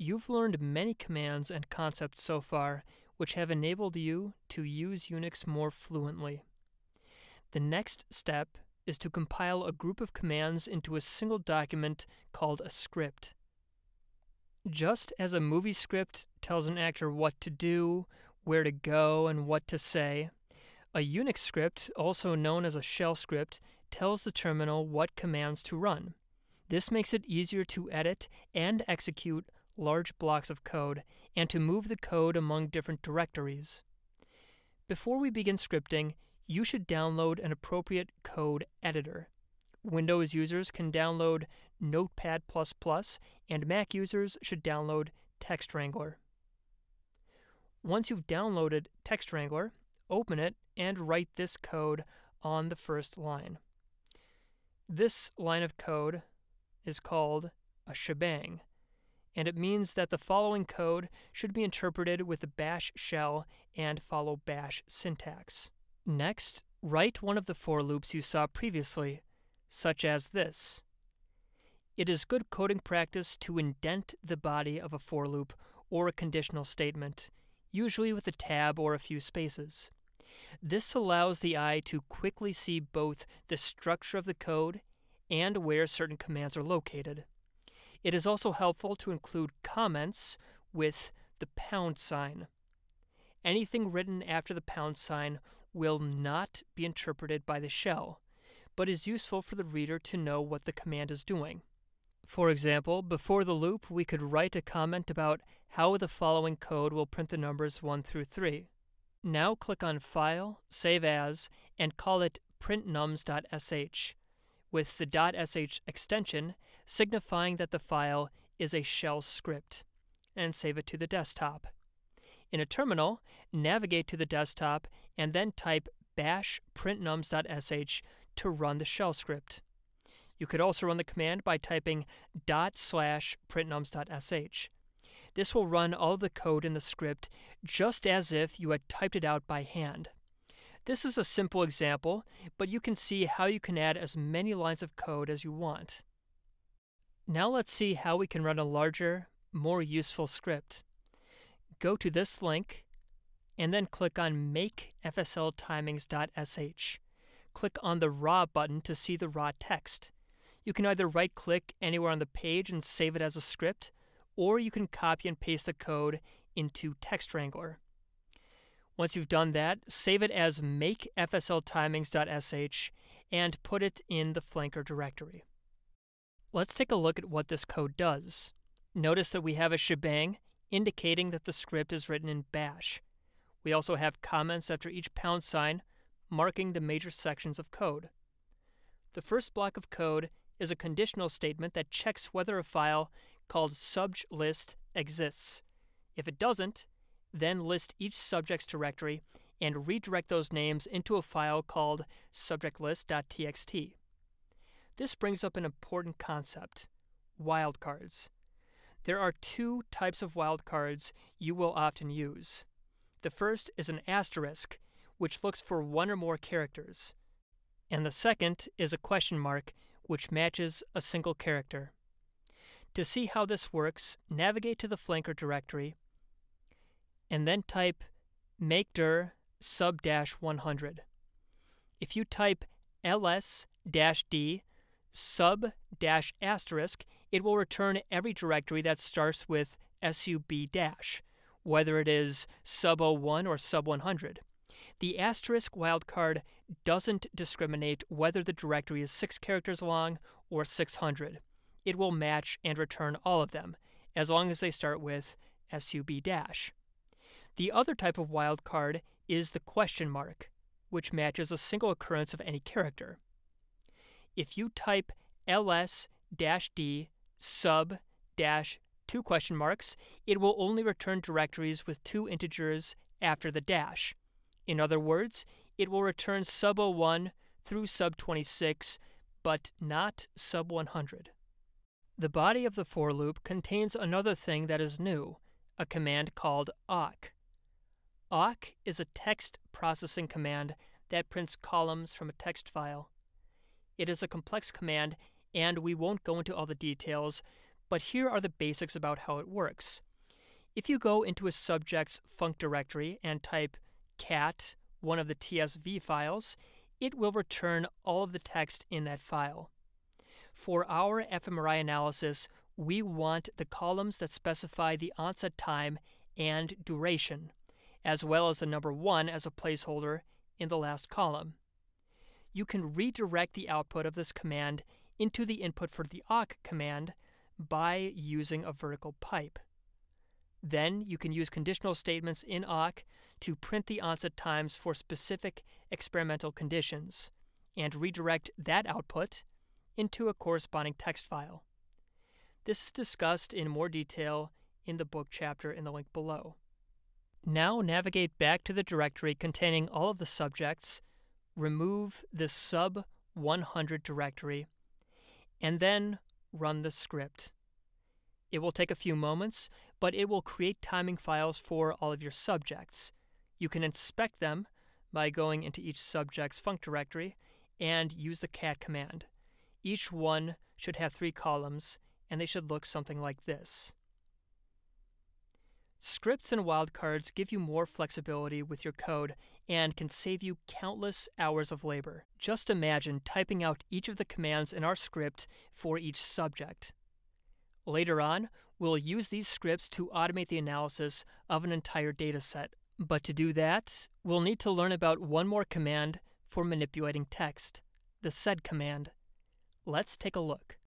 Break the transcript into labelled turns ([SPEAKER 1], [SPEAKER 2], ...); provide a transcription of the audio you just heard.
[SPEAKER 1] You've learned many commands and concepts so far which have enabled you to use Unix more fluently. The next step is to compile a group of commands into a single document called a script. Just as a movie script tells an actor what to do, where to go, and what to say, a Unix script, also known as a shell script, tells the terminal what commands to run. This makes it easier to edit and execute large blocks of code and to move the code among different directories. Before we begin scripting, you should download an appropriate code editor. Windows users can download Notepad++, and Mac users should download TextWrangler. Once you've downloaded TextWrangler, open it and write this code on the first line. This line of code is called a shebang, and it means that the following code should be interpreted with the bash shell and follow bash syntax. Next, write one of the for loops you saw previously, such as this. It is good coding practice to indent the body of a for loop or a conditional statement, usually with a tab or a few spaces. This allows the eye to quickly see both the structure of the code and where certain commands are located. It is also helpful to include comments with the pound sign. Anything written after the pound sign will not be interpreted by the shell, but is useful for the reader to know what the command is doing. For example, before the loop, we could write a comment about how the following code will print the numbers 1 through 3. Now click on File, Save As, and call it printnums.sh, with the .sh extension signifying that the file is a shell script, and save it to the desktop. In a terminal, navigate to the desktop and then type bash printnums.sh to run the shell script. You could also run the command by typing dot slash printnums.sh. This will run all the code in the script just as if you had typed it out by hand. This is a simple example, but you can see how you can add as many lines of code as you want. Now let's see how we can run a larger, more useful script. Go to this link and then click on Make FSLTimings.sh. Click on the Raw button to see the raw text. You can either right click anywhere on the page and save it as a script, or you can copy and paste the code into TextWrangler. Once you've done that, save it as makefsltimings.sh and put it in the flanker directory. Let's take a look at what this code does. Notice that we have a shebang indicating that the script is written in bash. We also have comments after each pound sign marking the major sections of code. The first block of code is a conditional statement that checks whether a file called subjlist exists. If it doesn't, then list each subject's directory and redirect those names into a file called subjectlist.txt. This brings up an important concept wildcards. There are two types of wildcards you will often use. The first is an asterisk, which looks for one or more characters, and the second is a question mark, which matches a single character. To see how this works, navigate to the flanker directory and then type makedir sub dash 100. If you type ls dash d sub dash asterisk, it will return every directory that starts with sub dash, whether it is sub 01 or sub 100. The asterisk wildcard doesn't discriminate whether the directory is 6 characters long or 600 it will match and return all of them, as long as they start with sub dash. The other type of wildcard is the question mark, which matches a single occurrence of any character. If you type ls d sub dash two question marks, it will only return directories with two integers after the dash. In other words, it will return sub 01 through sub 26, but not sub 100. The body of the for loop contains another thing that is new, a command called awk. Awk is a text processing command that prints columns from a text file. It is a complex command, and we won't go into all the details, but here are the basics about how it works. If you go into a subject's func directory and type cat, one of the TSV files, it will return all of the text in that file. For our fMRI analysis, we want the columns that specify the onset time and duration, as well as the number 1 as a placeholder in the last column. You can redirect the output of this command into the input for the awk command by using a vertical pipe. Then you can use conditional statements in awk to print the onset times for specific experimental conditions and redirect that output into a corresponding text file. This is discussed in more detail in the book chapter in the link below. Now navigate back to the directory containing all of the subjects, remove the sub 100 directory, and then run the script. It will take a few moments, but it will create timing files for all of your subjects. You can inspect them by going into each subject's func directory and use the cat command. Each one should have three columns, and they should look something like this. Scripts and wildcards give you more flexibility with your code and can save you countless hours of labor. Just imagine typing out each of the commands in our script for each subject. Later on, we'll use these scripts to automate the analysis of an entire dataset. But to do that, we'll need to learn about one more command for manipulating text, the sed command. Let's take a look.